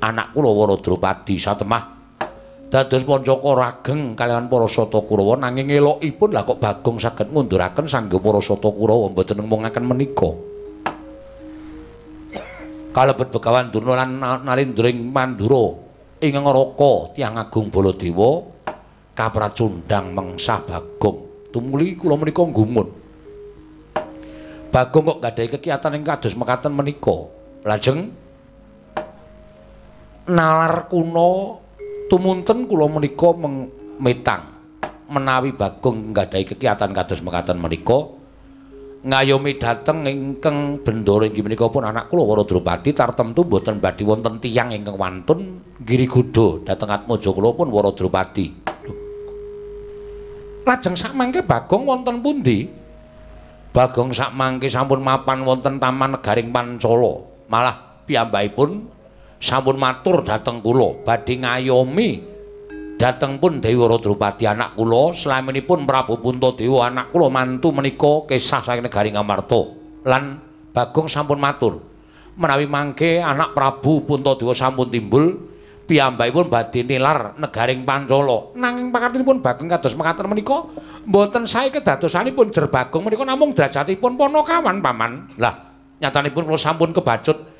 anak kula Waradrupadi satemah dados pancaka rageng kalian para sata Kurawa nanging elokipun lah kok Bagong saged ngunduraken sangga para sata Kurawa mboten nemungaken menika. Kalebet Begawan Durna lan Nalindring Mandura ing ngraka Tiang Agung Baladewa kapracundang mengsah Bagong. Tumuli kula menika nggumun. Bagong kok gadhahi kekiyatan ing kados mekaten menika. Lajeng nalar kuna tumunten kula menika metang menawi Bagong gadhahi kekiyatan kados mekaten menika ngayomi dhateng ingkang bendara inggih menika pun anak kula Waradrupadi tartemtu boten badhe wonten tiyang ingkang wantun giriguda dhateng atmaja kula pun Waradrupadi. Lajeng sakmangke Bagong wonten pundi? Bagong sakmangke sampun mapan wonten Taman Negaring Pancala. Malah piyambakipun sampun matur dhateng kula badhe ngayomi dhateng pun Dewi Radrupadi anak kula slaminipun Prabu Puntadewa anak kula mantu menika kesah saking Negaring Amarta. Lan Bagong sampun matur menawi mangke anak Prabu Puntadewa sampun timbul piyambakipun badhe nilar negaring Pancala. Nanging pakartinipun Bagong kados mekaten menika mboten sae kedadosanipun Jer Bagong menika namung derajatipun Panakawan paman. Lah, nyatanipun kula sampun kebacut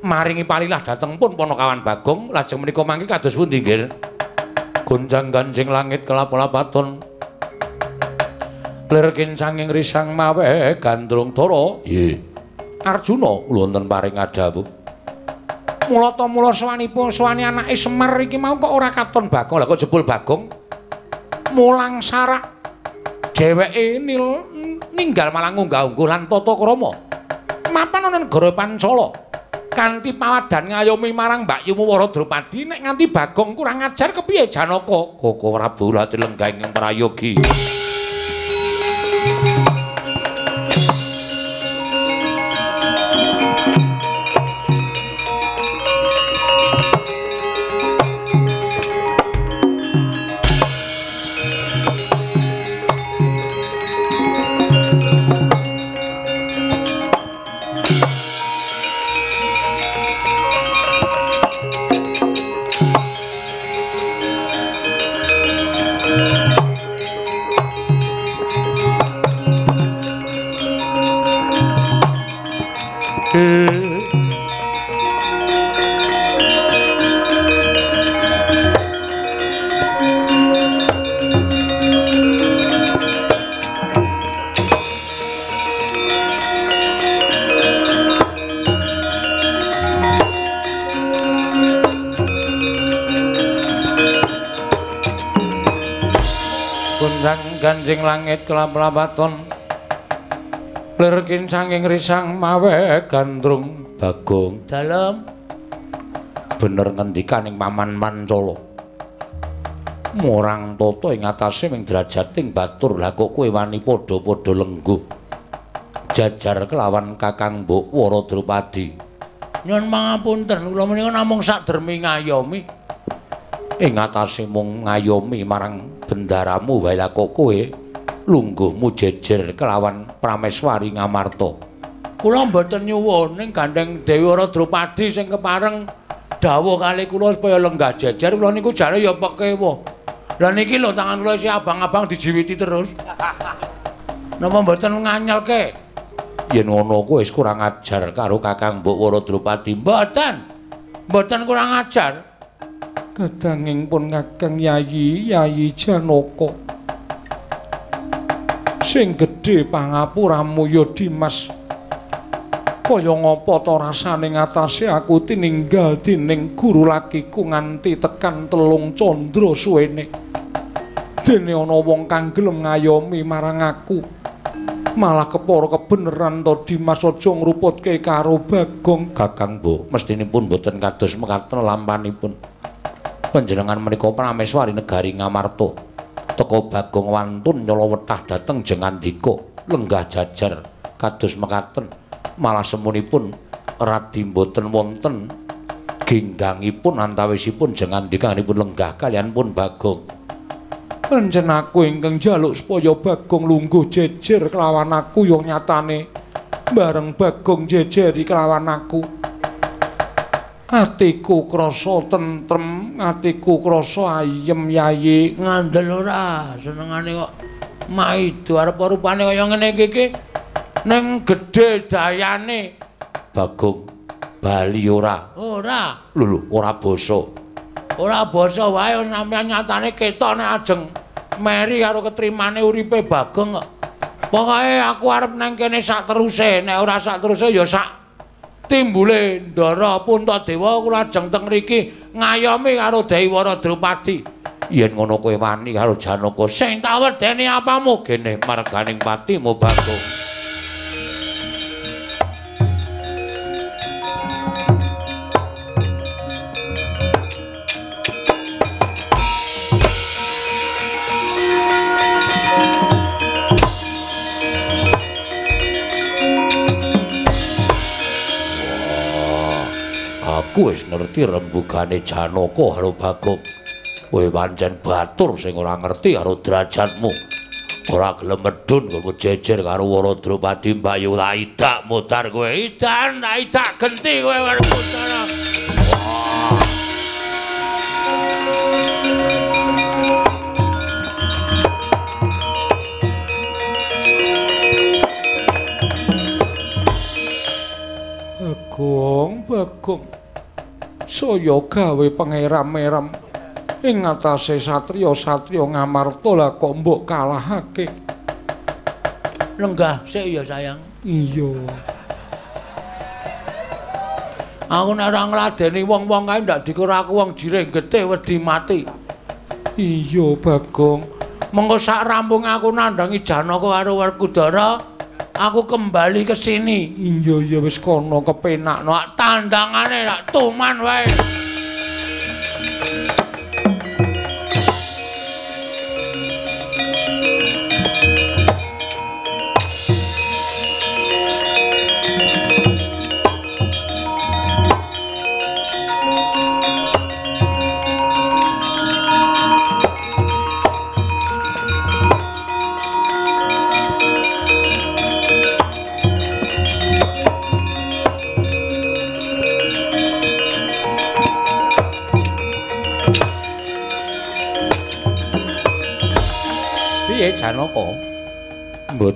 maringi palilah dhateng pun Panakawan Bagong, lajeng menika mangke kados pundi nggih? Gonjang ganjing langit kelap-lapaton. Lir kincanging risang mawe gandrung dara. Nggih. Arjuna wonten paring adawuh. mula ta mula sawanipun sawani anake Semar iki mau kok ora katon Bagong. Lah kok jebul Bagong mulang sarak dheweke nil ninggal malah ngunggah-ungguh lan tata krama. Mapan ana negara Pancala. Kanthi pawadan ngayomi marang Mbak Yumu Waradrupadi nek nganti Bagong kurang ajar kepiye Janaka? Koko Prabu lati lenggah ing prayogi. Langit kelap-lapaton Lirkin sanging risang mawe gandrung Bagong Dalem bener ngendikaning Paman Mancala. Murang tata ing atase ming derajating batur lah kok kowe wani padha-padha lengguh. Jajar kelawan Kakang Mbok Wara Drupadi. nyuwun pangapunten kula menika namung sakdermi ngayomi. Ing atase mung ngayomi marang bendaramu wae lah kok kowe lungguhmu jejer kelawan Prameswari Ngamarta. Kula mboten nyuwun ning gandeng Dewi Drupadi sing kepareng dawuh kali kula supaya lenggah jejer kula niku jare ya pekewo. Lah niki lho tangan kula isih abang-abang dijiwiti terus. Napa mboten nganyelke? Yen ngono kowe wis kurang ajar karo Kakang Mbok Wara Drupadi. Mboten. Mboten kurang ajar. Kadanging pun Kakang Yayi Yayi Janaka. Sing gedhe pangapuramu ya Dimas. Kaya ngapa ta rasane ngatasé aku tininggal dening guru lakiku nganti tekan telung candra suwene. Dene ana wong kang gelem ngayomi marang aku. Malah kepara kebeneran to Dimas aja ngruputke karo Bagong Kakang Bu. Mestinipun boten kados mekaten lampanipun. panjenengan menika prameswari negari Ngamarta teka Bagong Wantun nyala wetah dhateng jengandika lenggah jajar kados mekaten. Malah semunipun radi mboten wonten. Ginggangipun antawisipun jengandikanipun lenggah kalian pun Bagong. Pancen aku ingkang njaluk supaya Bagong lungguh jejer kelawan aku yo nyatane bareng Bagong jejeri kelawan aku. Atiku krasa tentrem, atiku krasa ayem yayi. Ngandel ora senengane kok maido arep rupane kaya ngene iki iki. Ning gedhe dayane. Bagong bali ora. Ora. Lho ora basa. Ora basa wae sampeyan nyatane ketone ajeng meri karo ketrimane uripe Bagong kok. Pokoke aku arep nang kene sak teruse, nek ora sak teruse ya sak timbule Ndara Puntadewa kula ajeng teng mriki ngayomi karo Dewi Wara Drupadi. Yen ngono kowe wani karo Janaka Sing tak wedeni apamu? gene marganing patimu Bagong. Aku wis ngerti rembugane Janaka karo Bagong. Kowe pancen batur sing ora ngerti karo derajatmu. Ora gelem medhun kowe jejer karo Waradrupadi Mbayu Laidak mutar kowe. Idan, idak genti kowe karo. Bagong, Bagong. Saya gawe pangeram-eram ing atase satriya-satriya Ngamarta lah kok mbok kalahake. Lenggah sik ya sayang. Iya. Aku nek ora ngladeni wong-wong kae ndak dikira aku wong jireh getih wedi mati. Iya, Bagong. Mengko sak rampung aku nandangi Janaka karo Werkudara, aku kembali ke sini. Iya, ya wis kono kepenak. No, tandangane lak tuman wae.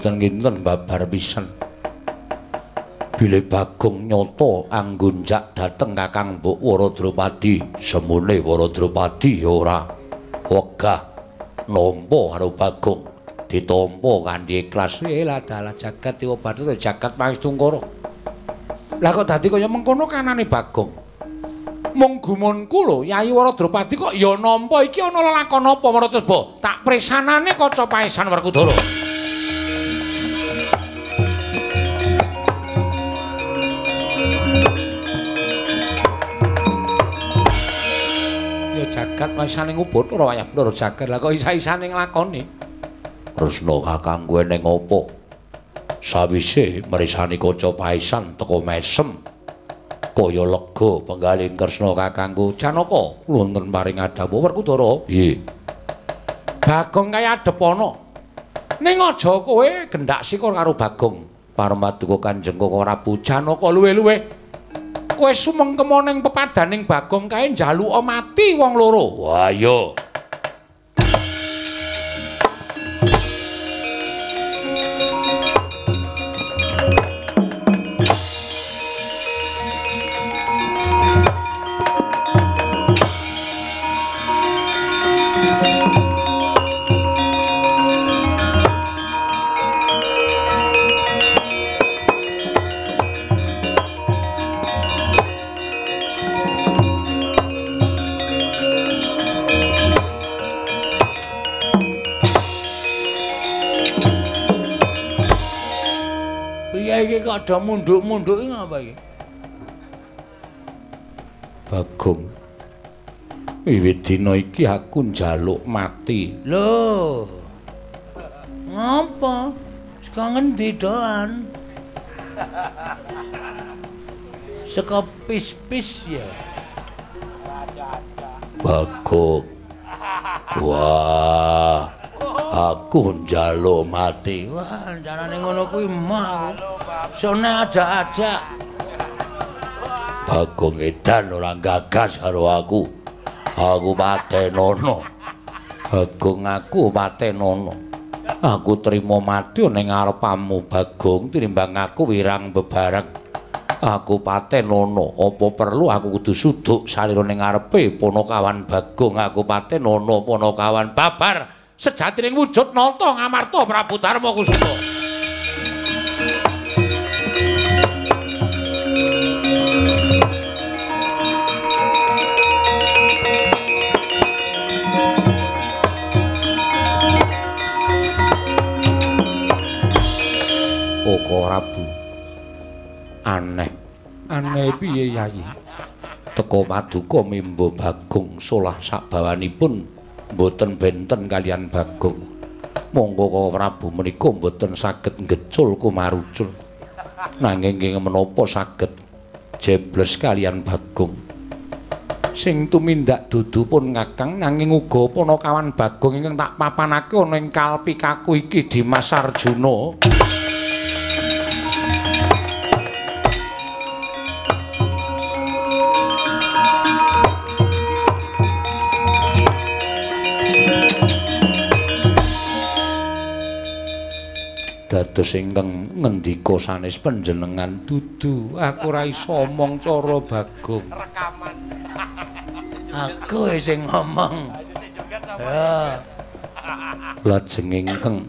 Mboten kinten babar pisan. Bile Bagong nyata anggunjak dhateng Kakang Mbok Waradrupadi, semune Waradrupadi ya ora wegah nampa karo Bagong. Ditampa kanthi ikhlas. Eh lah dalah jagat diobati jagat pangestungkara. Lah kok dadi kaya mengkono kanane Bagong? Mung gumunku lho, Yayi Waradropadi kok ya nampa iki ana lelakon apa Maratusba? Tak presanane kaca paesan Werkudara. Jagat paesane nguput ora wayah bloro jagat. Lah kok isa-isane nglakoni? Resna kakang kowe ning apa? Sawise merisani kaca paesan teka mesem kaya lega penggalin Kresna kakangku Janaka wonten paring adawu Werkudara. Piye? Bagong kaya adep ana. Ning aja kowe gendak sikor karo Bagong. Parmaduka Kanjeng Koko Prabu Janaka luwe-luwe. Kowe sumengkema ning pepadaning Bagong kae njaluka mati wong loro. Wah iya. Piye iki kok ada munduk-munduk iki ngapa iki? Bagong. Wiwit dina iki aku njaluk mati. Lho. Ngapa? Saka ngendi doan? Saka pis-pis ya. Bagong. Wah. Aku njaluk mati. Wah, janane ngono kuwi mah. Sone aja-aja. Bagong edan ora gagas karo aku. Aku patenono. Bagong aku matenono. Aku trima mati ning ngarepamu Bagong tinimbang aku wirang bebareng. Aku patenono, apa perlu aku kudu suduk salira ning ngarepe Panakawan Bagong aku patenono Panakawan babar sejatining wujud nata ngamarta Prabu Darma Kusuma. Koko Prabu. Aneh. Aneh piye Yayi? Teka paduka mimba Bagong solah sakbawanipun mboten benten kalian Bagong. Monggo Koko Prabu menika mboten saged ngecul kumarucul. Nanging ing menapa saged jebles kalian Bagong. Sing tumindak dudu pun Kakang nanging uga Panakawan Bagong ingkang tak papanake ana ing kalpikaku iki Dimas Arjuna. Dados ingkang ngendika sanes panjenengan dudu aku ora iso omong cara Bagong Aku e sing ngomong. Ya, lajeng ingkang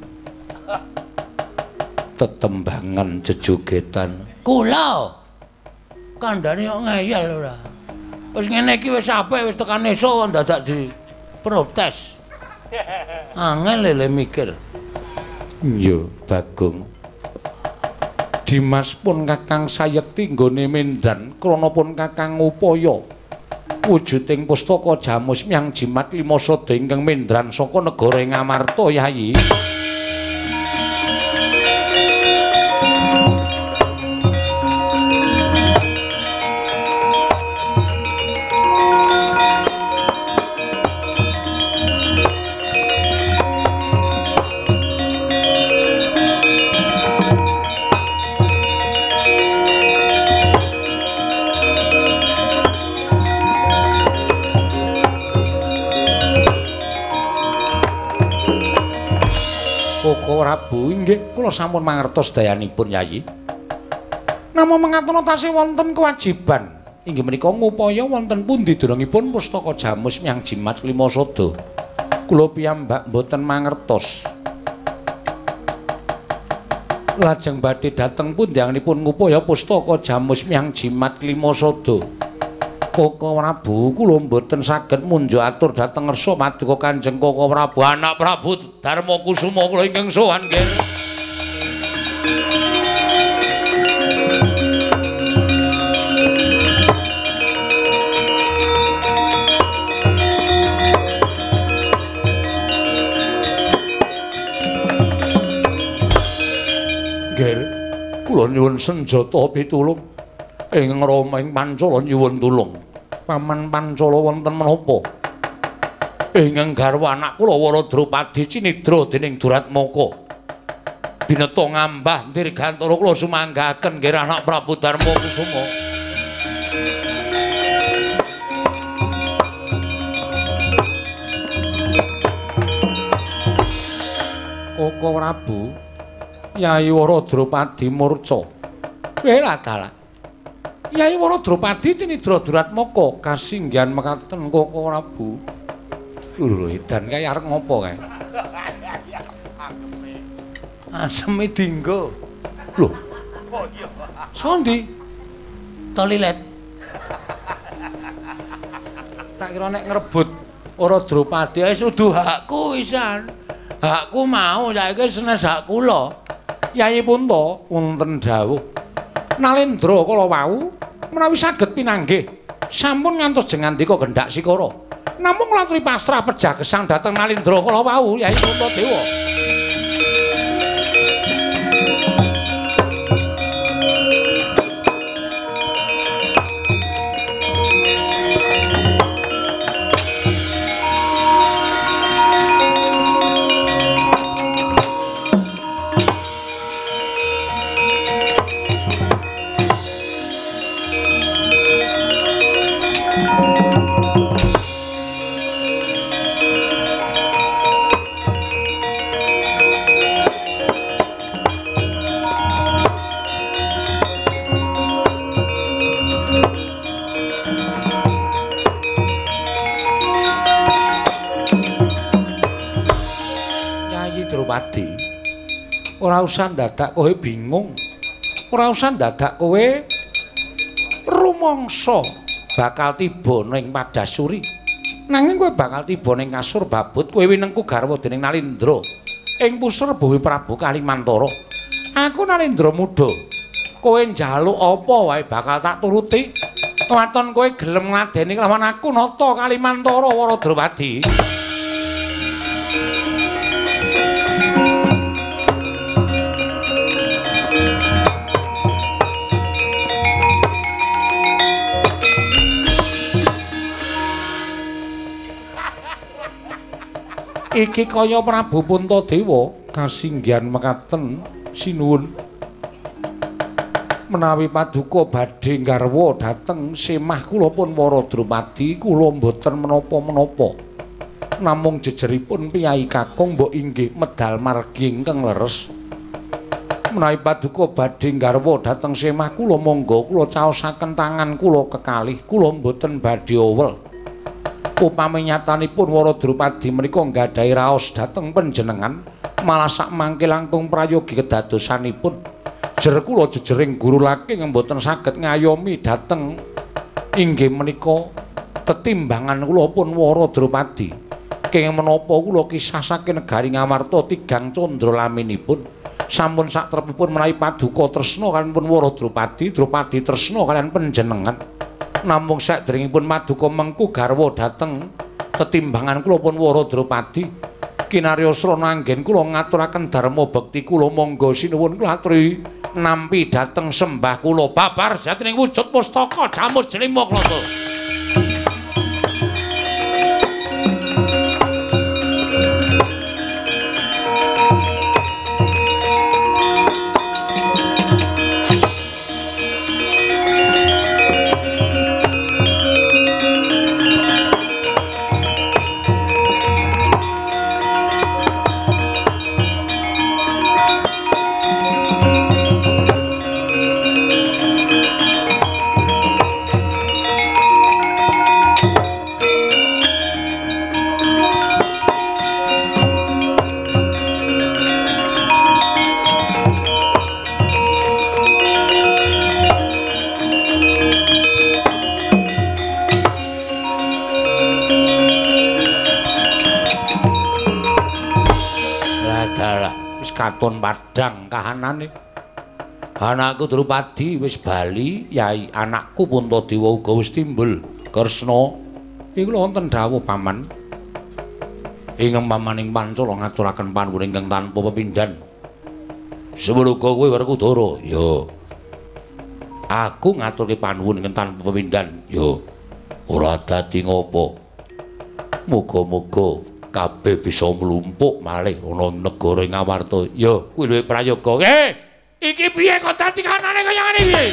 tetembangan jejogetan kula. Kandhane kok ngeyel ora. Wis ngene iki wis apik wis tekan esuk dadak di protes. Angel lele mikir. Iya Bagong. Dimas pun Kakang sayekti nggone Mendan krana pun Kakang upaya. Wujuding pustaka Jamus Myang Jimat Lima Sada ingkang Mendran saka negara Ngamarta Yayi Prabu inggih kula sampun mangertos dayanipun Yayi. Namung mengatono tasih wonten kewajiban inggih menika ngupaya wonten pundi durungipun pustaka Jamus Myang Jimat Lima Sada. Kula piyambak mboten mangertos. Lajeng badhe dhateng pundi ngupaya pustaka Jamus Myang Jimat Lima Sada. Koko Prabu kula mboten saged munjuk atur dhateng ngersa paduka Kanjeng Koko Prabu anak Prabu Darma Kusuma kula ingkang sowan nggih. Kula nyuwun senjata pitulung. Ing Rama ing Pancala nyuwun tulung. Paman Pancala wonten menapa? Ingkang garwa anak kula Waradrupadi cinidra dening Duratmaka. Bineta ngambah dirgantara kula sumanggaken nggih anak Prabu Darma Kusuma. Koko Prabu Yai Waradrupadi murca. Wela dalah. Yai Waradrupadi cinidra Duratmaka kasinggihan mekaten Koko Prabu. Lho edan kae arep ngopo kae? Aseme dinggo. Lho. Sondi? Tolilet. Tak kira nek ngrebut ora Drupadi wis udu hakku wisan. Hakku mau saiki senes hak kula. Yai Punta wonten dawuh. Nalendra kala wau menawi saged pinanggih sampun ngantos jengandika gendak sikara. Namung latri pasrah pejagesang dhateng Nalendra kala wau Yai Punta Ora usah dadak kowe bingung. Ora usah dadak kowe rumangsa bakal tiba ning Padasuri. Nanging kowe bakal tiba ning kasur babut kowe winengku garwa dening Nalindra ing pusar Bumi Prabu Kalimantara. Aku Nalindra muda. Kowe njaluk apa wae bakal tak turuti. Waton kowe gelem ngladeni lawan aku nata Kalimantara Waradrawadi. Iki kaya Prabu Puntadewa. Kasinggihan mekaten sinuwun. Menawi paduka badhe garwa dhateng semah kula pun Waradrupadi kula mboten menapa-menapa. Namung jejeripun piyai kakung mbok inggih medal margi ingkang leres. Menawi paduka badhe garwa dhateng semah kula monggo kula caosaken tangan kula kekalih kula mboten badhe owel upami nyatanipun Waradrupadi menika nggadahi raos dhateng panjenengan malah sak mangke langkung prayogi kedadosanipun. Jer kula jejering guru laking mboten saged ngayomi dhateng inggih menika tetimbangan kula pun Waradrupadi kenging menapa kula kisah saking negari Ngamarta tigang candra laminipun. Sampun sak trepipun menawi paduka tresna kaliyan pun Waradrupadi Drupadi tresna kaliyan panjenengan namung sadèrèngipun maduka mengku garwa dhateng tetimbangan kula pun Waradrupadi kinaryosra nanggen kula ngaturaken dharma bekti kula monggo sinuwun kula aturi nampi dhateng sembah kula. Babar jatining wujud pustaka jamus jlima klata Anakku Drupadi wis bali, Yai anakku Puntadewa uga wis timbul. Kresna iku wonten dawuh paman. Ingem pamaning Pancala ngaturaken panuwun ingkang tanpa pepindhan. Semeruga kowe Werkudara, ya. Aku ngaturke panuwun ingkang tanpa pepindhan, ya. Ora dadi ngopo. Muga-muga kabeh bisa mlumpuk malih ana negara Ngawarta. Ya, kuwi prayoga. Eh, iki piye kok dadi kanane kaya ngene piye?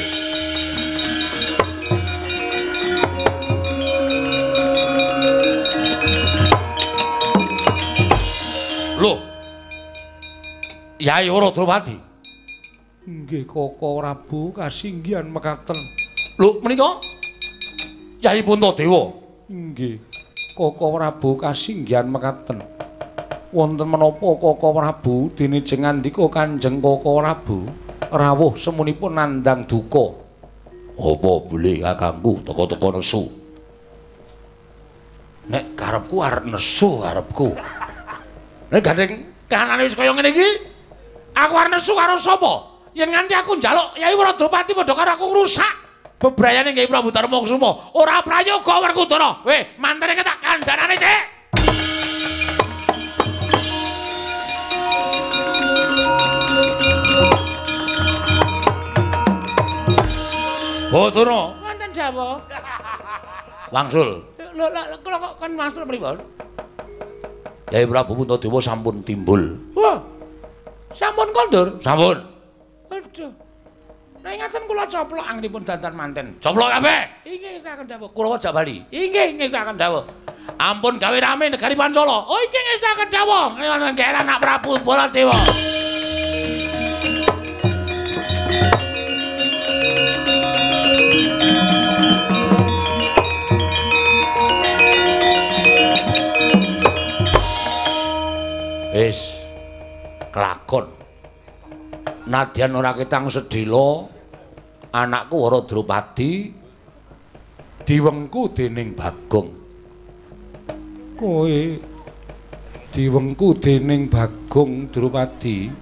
Loh. Yai Ora Drupadi. Nggih Koko Prabu kasinggihan mekaten. Lho, menika Yai Puntadewa. Nggih. Koko Prabu kasinggihan mekaten. Wonten menapa Koko Prabu dene jengandika Kanjeng Koko Prabu rawuh semunipun nandang duka. Apa boleh kakangku teko-teko nesu? Nek karepku arep nesu karepku. Nek gandeng kanane wis kaya ngene iki, aku arep nesu karo sapa? Yen nganti aku njaluk Yai Wradapati padha karo aku ngrusak bebrayane Kyai Prabu Darma Kusuma. Ora prayoga Werkudara. Weh, mantene ketak kandhanane sik. Bathara, Wonten dawuh. wangsul. Lho kula kok kon maksud pripun? Kyai Prabu Puntadewa sampun timbul. Wah. Sampun kondur. Sampun. Aduh. Nek ngaten kula coplok anginipun dandan manten. Coplok kabeh. Inggih ngestaken dawuh. Kurawa jak bali. Inggih ngestaken dawuh. Ampun gawe rame negari Pancala. Oh inggih ngestaken dawuh. Kaya anak Prabu Baladewa. Wis kelakon. Nadyan ora ketang sedhela anakku Wara Drupadi diwengku dening Bagong. Kowe diwengku dening Bagong Drupadi.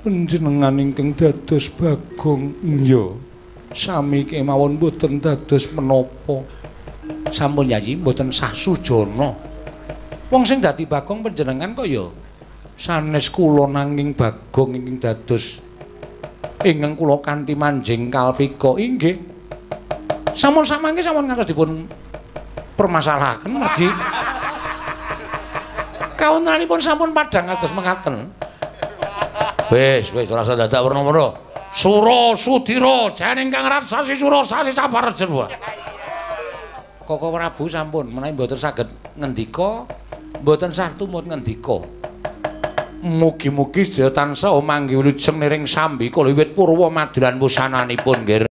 Panjenengan ingkang dados Bagong iya. Sami kemawon boten dados menapa. Sampun Yayi mboten sah sujana. Wong sing dadi Bagong panjenengan kok ya sanes kula nanging Bagong ingkang dados ingkang kula kanthi manjing kalpika inggih. Sampun samangke sampun ngantos dipun permasalahaken lagi. Kawontenanipun sampun padhang kados mekaten. Wis, wis ora usah dadak werna-werna. Sura Sudira jan ingkang rasasi sura sasi sabar jenwa. Koko Prabu sampun menawi mboten saged ngendika, mboten sah tumut ngendika. Mugi-mugi sedaya tansah manggi wilujeng niring sambi wiwit purwa madulan wusananipun nggih.